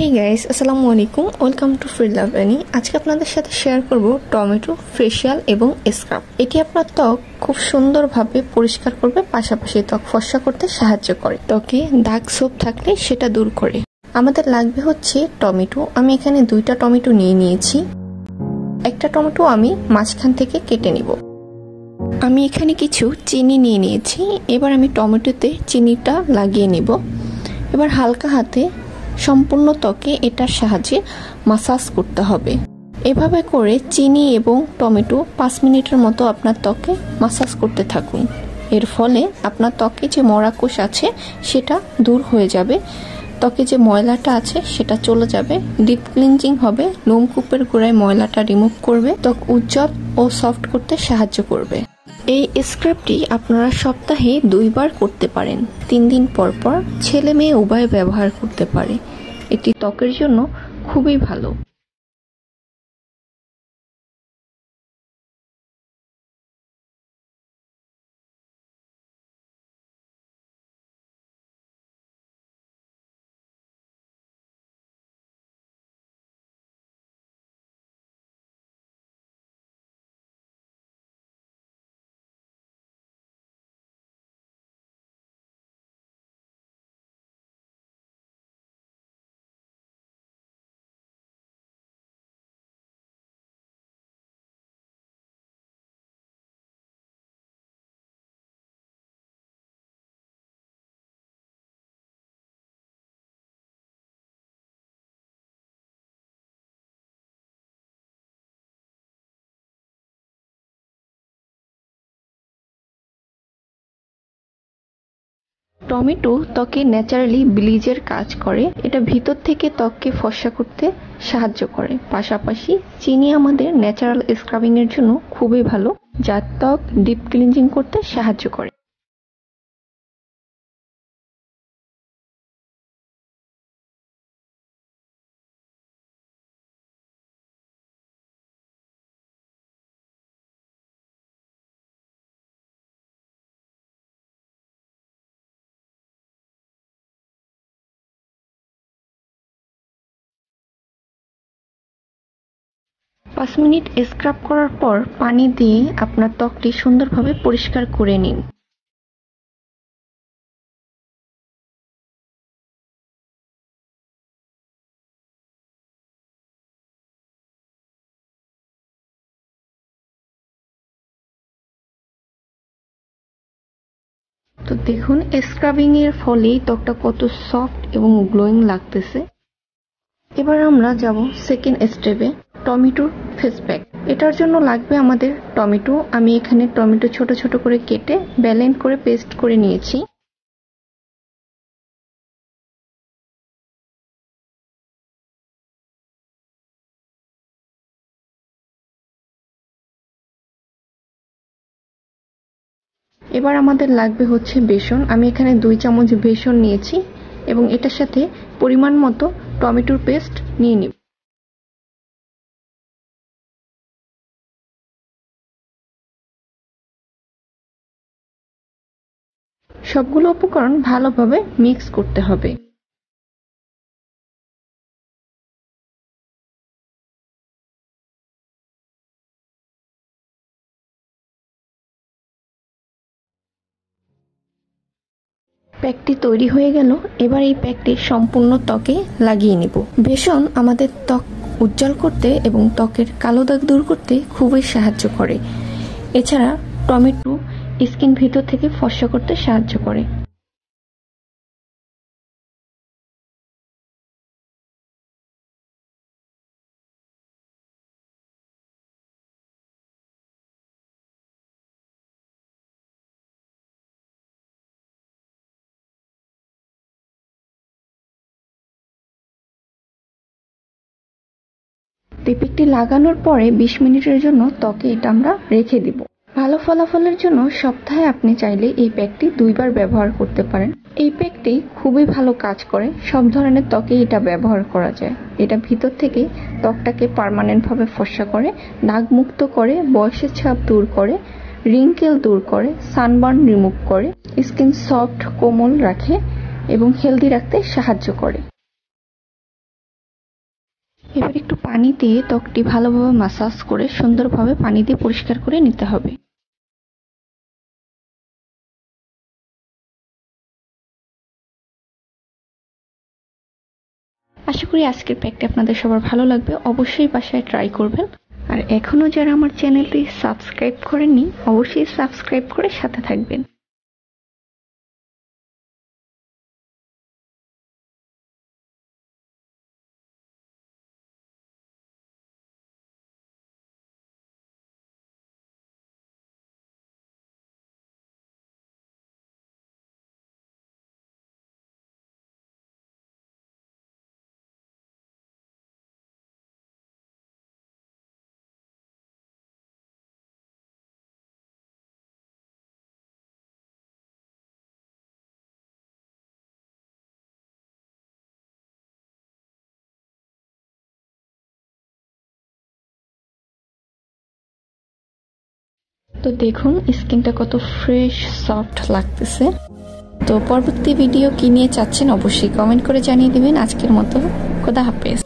হে guys আসসালামু আলাইকুম welcome to free love লাভানি আজকে আপনাদের সাথে শেয়ার করব টমেটো ফেশিয়াল এবং স্ক্রাব এটি আপনার ত্বক খুব সুন্দরভাবে পরিষ্কার করবে, পাশাপাশি ত্বক ফর্সা করতে সাহায্য করে। ত্বকে দাগ সোপ থাকলে সেটা দূর করে। আমাদের লাগবে হচ্ছে টমেটো। আমি এখানে দুইটা টমেটো নিয়ে নিয়েছি। একটা টমেটো আমি মাঝখান থেকে কেটে নিব। আমি এখানে কিছু চিনি নিয়ে নিয়েছি। এবার আমি টমেটোতে চিনিটা লাগিয়ে নিব। এবার হালকা হাতে সম্পূর্ণ ত্বকে এটার সাহায্যে মাসাজ করতে হবে। এভাবে করে চিনি এবং টমেটো পাঁচ মিনিটের মতো আপনার ত্বকে মাসাজ করতে থাকুন। এর ফলে আপনার ত্বকে যে মরাকোষ আছে, সেটা দূর হয়ে যাবে। ত্বকে যে ময়লাটা আছে, সেটা চলে যাবে। ডিপ ক্লিনজিং হবে। লোমকূপের গোড়ায় ময়লাটা রিমুভ করবে। ত্বক উজ্জ্বল ও সফট করতে সাহায্য করবে। এই স্ক্রাবটি আপনারা সপ্তাহে দুইবার করতে পারেন। তিন দিন পর পর ছেলে মেয়ে উভয় ব্যবহার করতে পারে। এটি ত্বকের জন্য খুবই ভালো। টমেটো ত্বকে ন্যাচারালি ব্লিজের কাজ করে, এটা ভিতর থেকে ত্বককে ফর্সা করতে সাহায্য করে। পাশাপাশি চিনি আমাদের ন্যাচারাল স্ক্রাবিংয়ের জন্য খুবই ভালো, যা ত্বক ডিপ ক্লিনজিং করতে সাহায্য করে। পাঁচ মিনিট স্ক্রাব করার পর পানি দিয়ে আপনার ত্বকটি সুন্দরভাবে পরিষ্কার করে নিন। তো দেখুন স্ক্রাবিং এর ফলে ত্বকটা কত সফট এবং গ্লোয়িং লাগতেছে। এবার আমরা যাব সেকেন্ড স্টেপে টমেটোর ফেস প্যাক। এটার জন্য লাগবে আমাদের টমেটো। আমি এখানে টমেটো ছোট ছোট করে কেটে ব্যালেন্ড করে পেস্ট করে নিয়েছি। এবার আমাদের লাগবে হচ্ছে বেসন। আমি এখানে দুই চামচ বেসন নিয়েছি এবং এটার সাথে পরিমাণ মতো টমেটোর পেস্ট নিয়ে নিব। সবগুলো উপকরণ ভালোভাবে মিক্স করতে হবে। প্যাকটি তৈরি হয়ে গেল, এবার এই প্যাকটি সম্পূর্ণ ত্বকে লাগিয়ে নিব। বেসন আমাদের ত্বক উজ্জ্বল করতে এবং ত্বকের কালো দাগ দূর করতে খুবই সাহায্য করে। এছাড়া টমেটো স্কিন ভিতর থেকে ফর্সা করতে সাহায্য করে। টিপিকটি লাগানোর পরে বিশ মিনিটের জন্য ত্বকে এটা আমরা রেখে দিব। ভালো ফলাফলের জন্য সপ্তাহে আপনি চাইলে এই প্যাকটি দুইবার ব্যবহার করতে পারেন। এই প্যাকটি খুবই ভালো কাজ করে, সব ধরনের ত্বকে এটা ব্যবহার করা যায়। এটা ভিতর থেকে ত্বকটাকে পারমানেন্টভাবে ফর্সা করে দাগ মুক্ত করে, বয়সের ছাপ দূর করে রিঙ্কেল দূর করে সানবার্ন রিমুভ করে স্কিন সফট কোমল রাখে এবং হেলদি রাখতে সাহায্য করে। এবার একটু পানি দিয়ে ত্বকটি ভালোভাবে মাসাজ করে সুন্দরভাবে পানি দিয়ে পরিষ্কার করে নিতে হবে। আশা করি আজকের প্যাকটি আপনাদের সবার ভালো লাগবে। অবশ্যই বাসায় ট্রাই করবেন। আর এখনও যারা আমার চ্যানেলটি সাবস্ক্রাইব করেননি, অবশ্যই সাবস্ক্রাইব করে সাথে থাকবেন। তো দেখুন, স্কিনটা কত ফ্রেশ সফট লাগতেছে। তো পরবর্তী ভিডিও কি নিয়ে চাচ্ছেন অবশ্যই কমেন্ট করে জানিয়ে দিবেন। আজকের মতো খোদা হাফেজ।